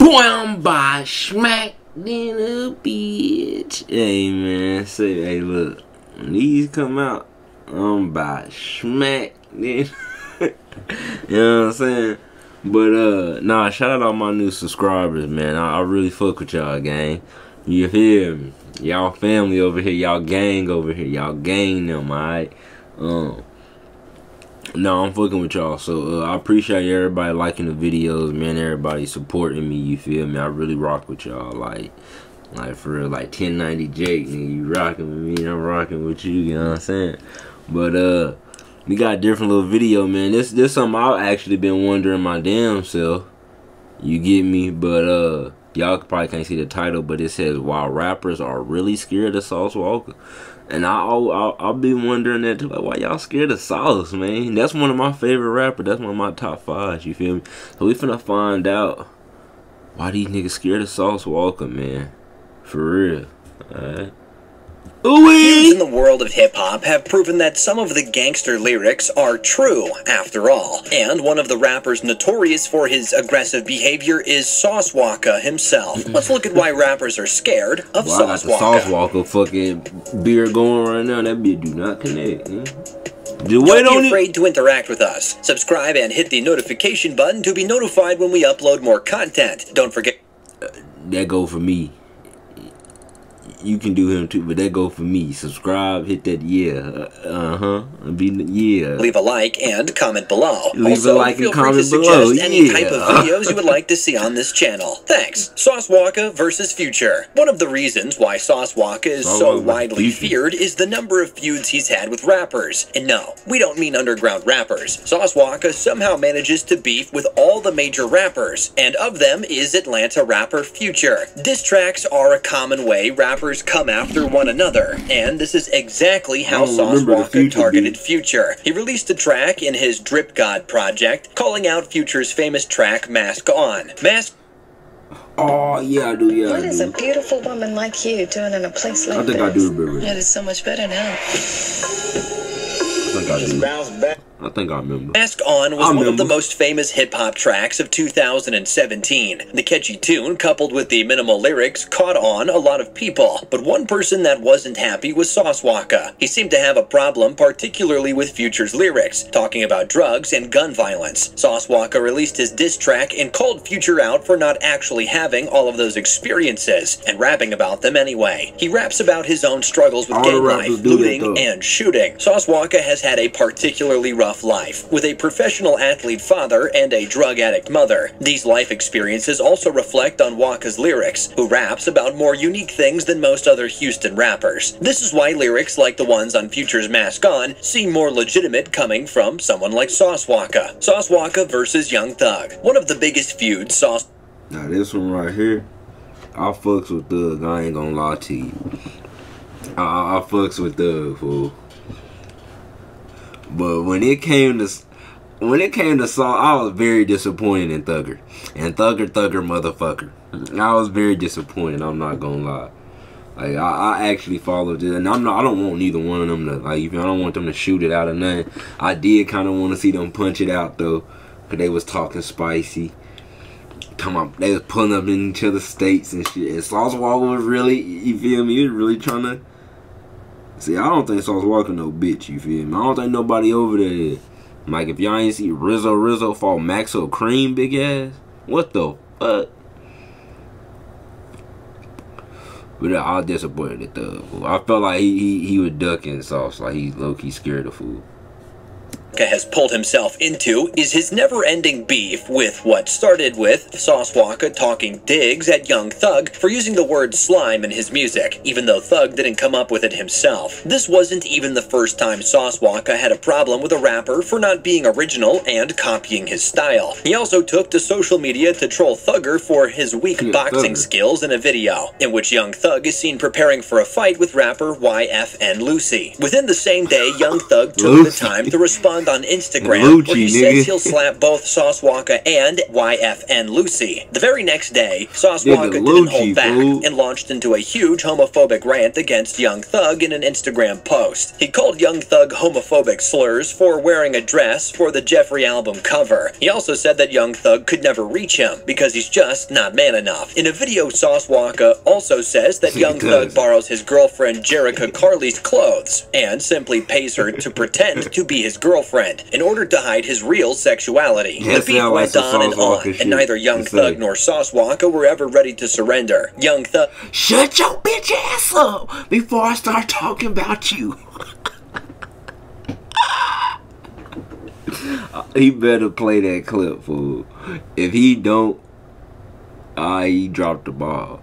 Boom, by smack in a bitch. Hey man, say hey look, when these come out, I'm by smack then. you know what I'm saying? But uh nah, shout out all my new subscribers, man. I, I really fuck with y'all gang. You hear me? Y'all family over here, y'all gang over here, y'all gang them, alright? Um no, I'm fucking with y'all. So uh, I appreciate everybody liking the videos, man. Everybody supporting me. You feel me? I really rock with y'all. Like, like for real, like 1090 Jake, and you rocking with me, I'm rocking with you. You know what I'm saying? But uh, we got a different little video, man. This this something I've actually been wondering my damn self. You get me? But uh, y'all probably can't see the title, but it says "While rappers are really scared of Sauce Walka." And I, I'll, I'll, be wondering that too, like, why y'all scared of Sauce, man? That's one of my favorite rappers. That's one of my top fives, you feel me? So we finna find out why these niggas scared of Sauce Walka, man. For real. Alright. Feuds in the world of hip hop have proven that some of the gangster lyrics are true, after all. And one of the rappers notorious for his aggressive behavior is Sauce Walka himself. Let's look at why rappers are scared of Well, I got Sauce the Walka. Sauce Walka fucking beer going right now. That bitch do not connect. eh? The Don't be on it. afraid to interact with us. Subscribe and hit the notification button to be notified when we upload more content. Don't forget That go for me. You can do him too, but that go for me. Subscribe, hit that yeah, uh huh, be yeah. leave a like and comment below. Leave a also, like and feel free comment to suggest below, any yeah. type of videos you would like to see on this channel. Thanks. Sauce Walka versus Future. One of the reasons why Sauce Walka is so widely Future. feared is the number of feuds he's had with rappers. And no, we don't mean underground rappers. Sauce Walka somehow manages to beef with all the major rappers, and of them is Atlanta rapper Future. Diss tracks are a common way rappers come after one another, and this is exactly how I Sauce remember the Walka Future targeted beef. Future. He released a track in his Drip God project, calling out Future's famous track Mask On. Mask Oh yeah, I do. Yeah, What I is a beautiful woman like you doing in a place like that? I think I this? do remember. It is so much better now. I think I do. I think I remember. Mask On was I one of the most famous hip hop tracks of 2017. The catchy tune, coupled with the minimal lyrics, caught on a lot of people. But one person that wasn't happy was Sauce Walka. He seemed to have a problem, particularly with Future's lyrics, talking about drugs and gun violence. Sauce Walka released his diss track and called Future out for not actually having all of those experiences and rapping about them anyway. He raps about his own struggles with All gang life, looting, and shooting. Sauce Walka has had a particularly rough life, with a professional athlete father and a drug addict mother. These life experiences also reflect on Waka's lyrics, who raps about more unique things than most other Houston rappers. This is why lyrics like the ones on Future's Mask On seem more legitimate coming from someone like Sauce Waka. Sauce Waka versus Young Thug. One of the biggest feuds Sauce Now this one right here, I fucks with Thug. I ain't gonna lie to you. I, I, I fucks with Thug, fool. But when it came to when it came to song, I was very disappointed in Thugger. And Thugger, Thugger, motherfucker. I was very disappointed. I'm not gonna lie. Like I, I actually followed it, and I'm not. I don't want neither one of them to like. Even I don't want them to shoot it out of nothing. I did kind of want to see them punch it out though, cause they was talking spicy. Come on, they was pulling up in each other's states and shit. And Walka was really, you feel me? He was really trying to. See, I don't think Sauce Walka no bitch. You feel me? I don't think nobody over there. Like if y'all ain't see Rizzo Rizzo fall Maxo Kream big ass. What the fuck? But uh, I was disappointed the fool. I felt like he, he he was ducking sauce, like he low key scared of food. Has pulled himself into is his never-ending beef with what started with Sauce Walka talking digs at Young Thug for using the word slime in his music, even though Thug didn't come up with it himself. This wasn't even the first time Sauce Walka had a problem with a rapper for not being original and copying his style. He also took to social media to troll Thugger for his weak Yeah, boxing Thugger. skills in a video, in which Young Thug is seen preparing for a fight with rapper YFN Lucci. Within the same day, Young Thug took the time to respond found on Instagram Lucci, where he nigga. says he'll slap both Sauce Walka and YFN Lucci. The very next day, Sauce Nigga, Walka didn't Lucci, hold back fool. and launched into a huge homophobic rant against Young Thug in an Instagram post. He called Young Thug homophobic slurs for wearing a dress for the Jeffery album cover. He also said that Young Thug could never reach him because he's just not man enough. In a video, Sauce Walka also says that Young Thug borrows his girlfriend Jerrika Karlae's clothes and simply pays her to pretend to be his girlfriend in order to hide his real sexuality. That the beef sound went on and on, shit and neither Young to Thug nor Sauce Walka were ever ready to surrender. Young Thug Shut your bitch ass up before I start talking about you. he better play that clip, fool. If he don't, ah, he dropped the ball.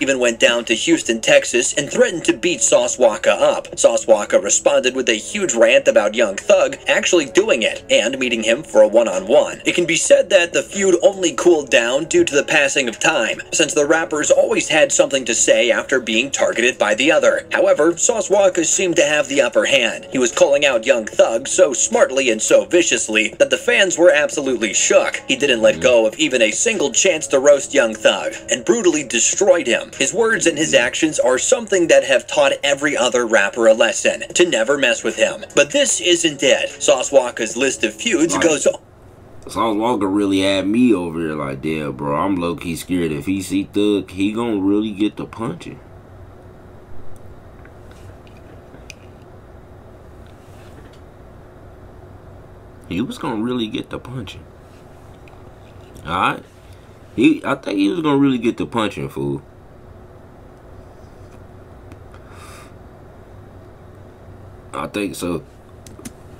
Even went down to Houston, Texas, and threatened to beat Sauce Walka up. Sauce Walka responded with a huge rant about Young Thug actually doing it and meeting him for a one-on-one. It can be said that the feud only cooled down due to the passing of time, since the rappers always had something to say after being targeted by the other. However, Sauce Walka seemed to have the upper hand. He was calling out Young Thug so smartly and so viciously that the fans were absolutely shook. He didn't let go of even a single chance to roast Young Thug, and brutally destroyed him. His words and his actions are something that have taught every other rapper a lesson to never mess with him. But this isn't it. Sauce Walka's list of feuds Right. goes on. Sauce Walka really had me over here like, damn, bro, I'm low key scared. If he see Thug, he gonna really get the punching. He was gonna really get the punching. Alright? He I think he was gonna really get the punching, fool. I think so.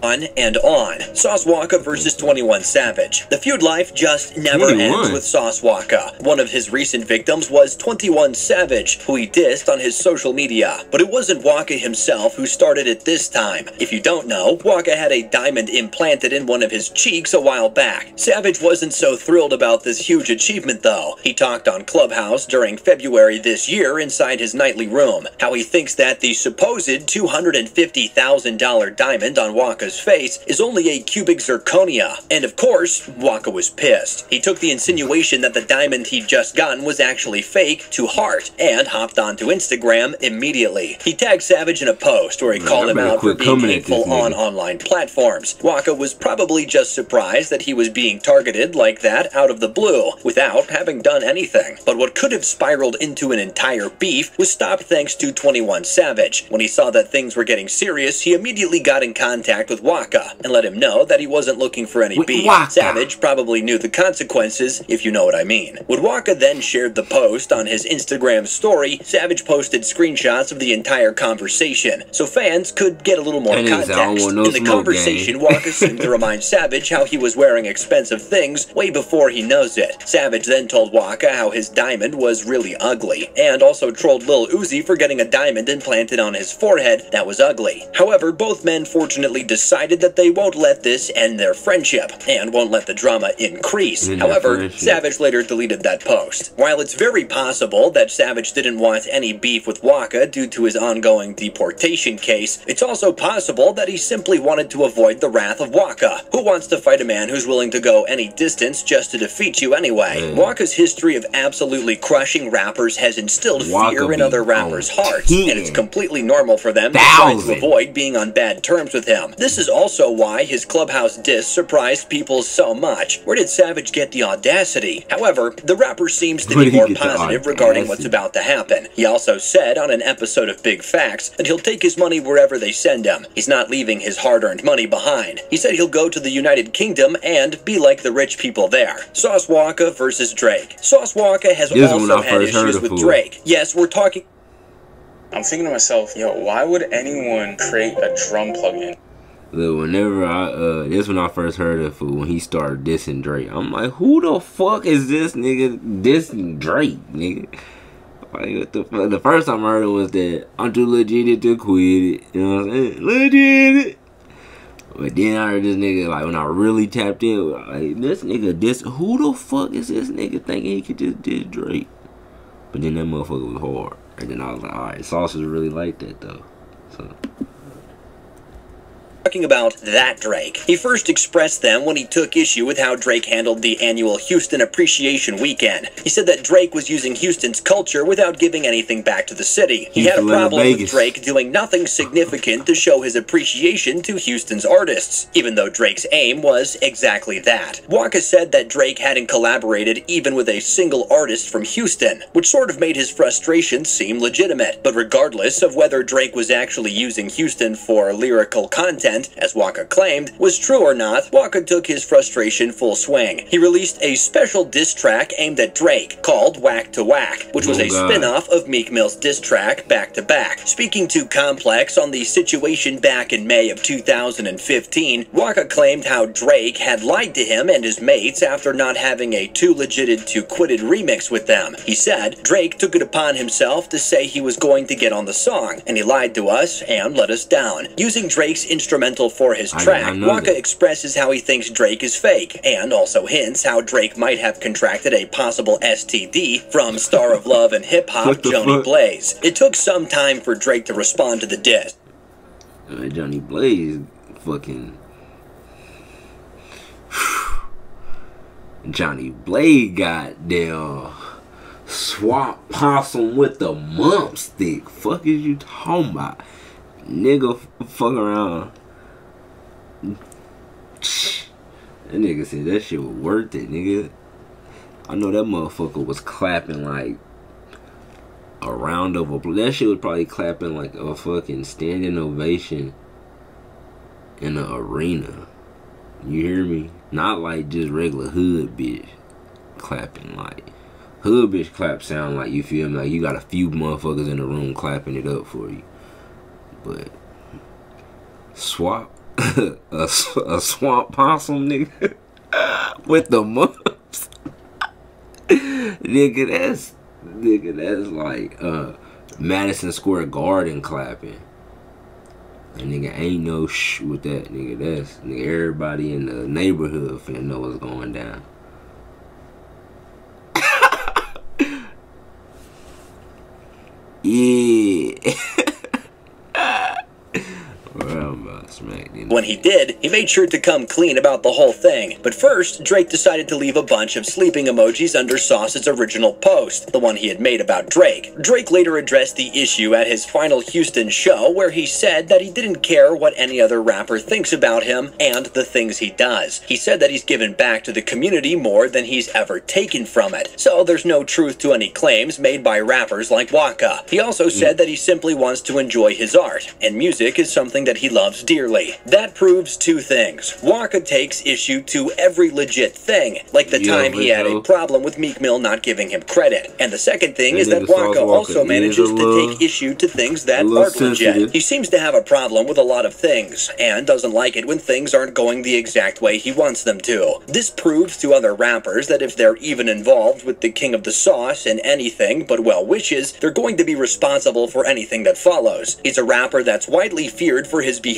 On and on. Sauce Walka versus 21 Savage. The feud life just never 21. ends with Sauce Walka. One of his recent victims was 21 Savage, who he dissed on his social media. But it wasn't Walka himself who started it this time. If you don't know, Walka had a diamond implanted in one of his cheeks a while back. Savage wasn't so thrilled about this huge achievement though. He talked on Clubhouse during February this year inside his nightly room, how he thinks that the supposed $250,000 diamond on Waka's face is only a cubic zirconia. And of course, Waka was pissed. He took the insinuation that the diamond he'd just gotten was actually fake to heart and hopped onto Instagram immediately. He tagged Savage in a post where he called him out for being hateful on online platforms. Waka was probably just surprised that he was being targeted like that out of the blue without having done anything. But what could have spiraled into an entire beef was stopped thanks to 21 Savage. When he saw that things were getting serious, he immediately got in contact with Waka and let him know that he wasn't looking for any beef. Savage probably knew the consequences, if you know what I mean. When Waka then shared the post on his Instagram story, Savage posted screenshots of the entire conversation, so fans could get a little more That nigga said, "I don't context. no In the conversation, Waka seemed to remind Savage how he was wearing expensive things way before he knows it. Savage then told Waka how his diamond was really ugly, and also trolled Lil Uzi for getting a diamond implanted on his forehead that was ugly. However, both men fortunately decided that they won't let this end their friendship, and won't let the drama increase. End their However. Savage later deleted that post. While it's very possible that Savage didn't want any beef with Waka due to his ongoing deportation case, it's also possible that he simply wanted to avoid the wrath of Waka. Who wants to fight a man who's willing to go any distance just to defeat you anyway? Mm. Waka's history of absolutely crushing rappers has instilled Waka fear in other rappers' hearts, and it's completely normal for them to try to avoid being on bad terms with him. This is also why his clubhouse diss surprised people so much. Where did Savage get the audacity? However, the rapper seems to be more positive regarding what's about to happen. He also said on an episode of Big Facts that he'll take his money wherever they send him. He's not leaving his hard-earned money behind. He said he'll go to the United Kingdom and be like the rich people there. Sauce Walka versus Drake. Sauce Walka has This also had issues with Fool. Drake. Yes, we're talking I'm thinking to myself, yo, why would anyone create a drum plugin? Look, whenever I uh this when I first heard of fool when he started dissing Drake. I'm like, who the fuck is this nigga dissing Drake, nigga? Like what the fuck? The first time I heard it was that I'm too legit to quit it. You know what I'm saying? Legit. But then I heard this nigga like when I really tapped in, like this nigga diss. Who the fuck is this nigga thinking he could just diss Drake? But then that motherfucker was hard, and then I was like, all right, Sauce is really like that though. So talking about that Drake. He first expressed them when he took issue with how Drake handled the annual Houston Appreciation Weekend. He said that Drake was using Houston's culture without giving anything back to the city. He had a problem with Drake doing nothing significant to show his appreciation to Houston's artists, even though Drake's aim was exactly that. Waka said that Drake hadn't collaborated even with a single artist from Houston, which sort of made his frustration seem legitimate. But regardless of whether Drake was actually using Houston for lyrical content, as Waka claimed, was true or not, Waka took his frustration full swing. He released a special diss track aimed at Drake called Whack to Whack, which was Oh, a God. spin-off of Meek Mill's diss track Back to Back. Speaking to Complex on the situation back in May of 2015, Waka claimed how Drake had lied to him and his mates after not having a Too Legited to Quitted remix with them. He said Drake took it upon himself to say he was going to get on the song, and he lied to us and let us down. Using Drake's instrumental for his track, Waka expresses how he thinks Drake is fake, and also hints how Drake might have contracted a possible STD from star of love and hip hop What Jhonni fuck? Blaze. It took some time for Drake to respond to the diss. Uh, Jhonni Blaze, fucking. Jhonni Blaze, goddamn. Swap possum with the mump stick. Fuck is you talking about? Nigga, fuck around. That nigga said that shit was worth it, nigga. I know that motherfucker was clapping like a round of applause. That shit was probably clapping like a fucking standing ovation in the arena. You hear me? Not like just regular hood bitch clapping. Like hood bitch clap sound like you feel me? Like you got a few motherfuckers in the room clapping it up for you. But swap a, a swamp possum nigga with the mumps. nigga, that's nigga, that's like uh Madison Square Garden clapping. And nigga ain't no sh with that nigga. That's nigga everybody in the neighborhood finna know what's going down. yeah. well, I'm about to smack this. When he did, he made sure to come clean about the whole thing. But first, Drake decided to leave a bunch of sleeping emojis under Sauce's original post, the one he had made about Drake. Drake later addressed the issue at his final Houston show, where he said that he didn't care what any other rapper thinks about him and the things he does. He said that he's given back to the community more than he's ever taken from it. So there's no truth to any claims made by rappers like Waka. He also said that he simply wants to enjoy his art, and music is something that he loves dearly. That proves two things. Waka takes issue to every legit thing, like the Yeah, time he had a problem with Meek Mill not giving him credit. And the second thing is that Waka also manages a to little- take issue to things that aren't legit. He seems to have a problem with a lot of things, and doesn't like it when things aren't going the exact way he wants them to. This proves to other rappers that if they're even involved with the king of the sauce in anything but well wishes, they're going to be responsible for anything that follows. He's a rapper that's widely feared for his behavior,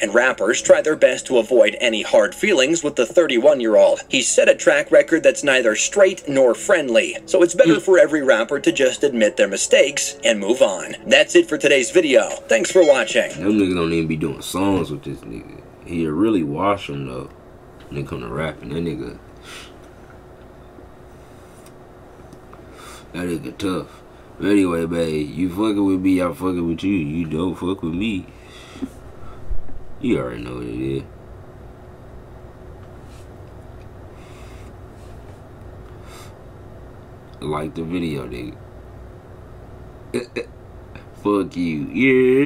and rappers try their best to avoid any hard feelings with the 31 year old. He's set a track record that's neither straight nor friendly, so it's better hmm. for every rapper to just admit their mistakes and move on. That's it for today's video. Thanks for watching. Them niggas don't even be doing songs with this nigga. He'll really wash him though. When it come to rapping, that nigga. That nigga tough. But anyway, babe, you fucking with me, I'm fucking with you. You don't fuck with me. You already know what it is. Like the video, nigga. fuck you. Yeah.